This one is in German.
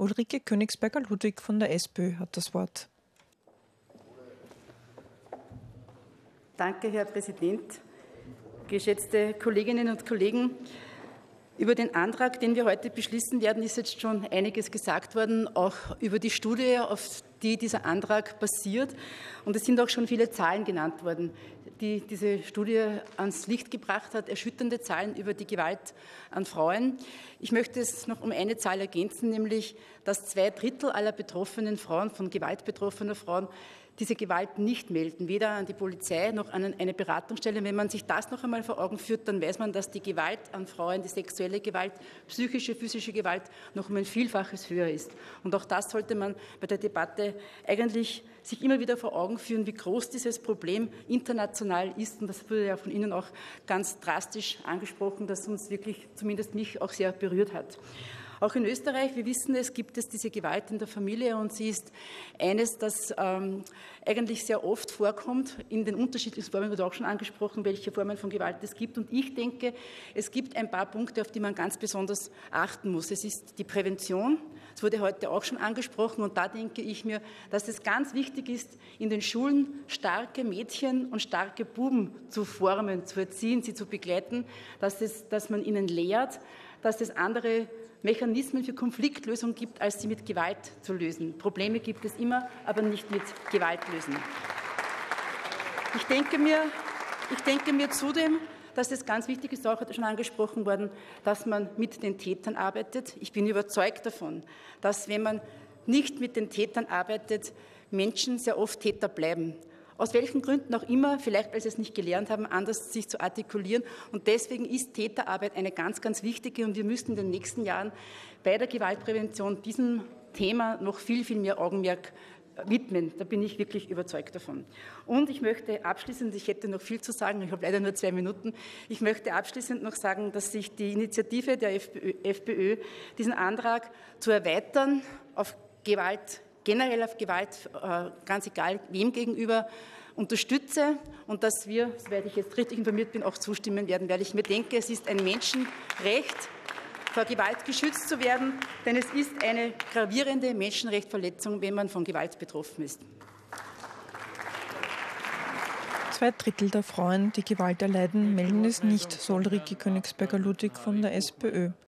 Ulrike Königsberger-Ludwig von der SPÖ hat das Wort. Danke, Herr Präsident. Geschätzte Kolleginnen und Kollegen, über den Antrag, den wir heute beschließen werden, ist jetzt schon einiges gesagt worden, auch über die Studie, auf die dieser Antrag basiert. Und es sind auch schon viele Zahlen genannt worden, die diese Studie ans Licht gebracht hat, erschütternde Zahlen über die Gewalt an Frauen. Ich möchte es noch um eine Zahl ergänzen, nämlich, dass zwei Drittel aller betroffenen Frauen, von Gewalt betroffener Frauen, diese Gewalt nicht melden, weder an die Polizei noch an eine Beratungsstelle. Wenn man sich das noch einmal vor Augen führt, dann weiß man, dass die Gewalt an Frauen, die sexuelle Gewalt, psychische, physische Gewalt noch um ein Vielfaches höher ist. Und auch das sollte man bei der Debatte eigentlich sich immer wieder vor Augen führen, wie groß dieses Problem international ist. Und das wurde ja von Ihnen auch ganz drastisch angesprochen, dass uns wirklich, zumindest mich, auch sehr berührt hat. Auch in Österreich, wir wissen es, gibt es diese Gewalt in der Familie und sie ist eines, das ähm, eigentlich sehr oft vorkommt. In den unterschiedlichen Formen wird auch schon angesprochen, welche Formen von Gewalt es gibt. Und ich denke, es gibt ein paar Punkte, auf die man ganz besonders achten muss. Es ist die Prävention. Das wurde heute auch schon angesprochen. Und da denke ich mir, dass es ganz wichtig ist, in den Schulen starke Mädchen und starke Buben zu formen, zu erziehen, sie zu begleiten, dass, es, dass man ihnen lehrt, dass es andere Mechanismen für Konfliktlösung gibt, als sie mit Gewalt zu lösen. Probleme gibt es immer, aber nicht mit Gewalt lösen. Ich denke mir, ich denke mir zudem, dass es ganz wichtig ist, auch schon angesprochen worden, dass man mit den Tätern arbeitet. Ich bin überzeugt davon, dass wenn man nicht mit den Tätern arbeitet, Menschen sehr oft Täter bleiben aus welchen Gründen auch immer, vielleicht weil sie es nicht gelernt haben, anders sich zu artikulieren. Und deswegen ist Täterarbeit eine ganz, ganz wichtige und wir müssen in den nächsten Jahren bei der Gewaltprävention diesem Thema noch viel, viel mehr Augenmerk widmen. Da bin ich wirklich überzeugt davon. Und ich möchte abschließend, ich hätte noch viel zu sagen, ich habe leider nur zwei Minuten, ich möchte abschließend noch sagen, dass sich die Initiative der FPÖ, FPÖ diesen Antrag zu erweitern auf Gewalt generell auf Gewalt, äh, ganz egal wem gegenüber, unterstütze und dass wir, soweit ich jetzt richtig informiert bin, auch zustimmen werden, weil ich mir denke, es ist ein Menschenrecht, vor Gewalt geschützt zu werden, denn es ist eine gravierende Menschenrechtsverletzung, wenn man von Gewalt betroffen ist. Zwei Drittel der Frauen, die Gewalt erleiden, melden es nicht, so Ulrike Königsberger-Ludwig von der SPÖ.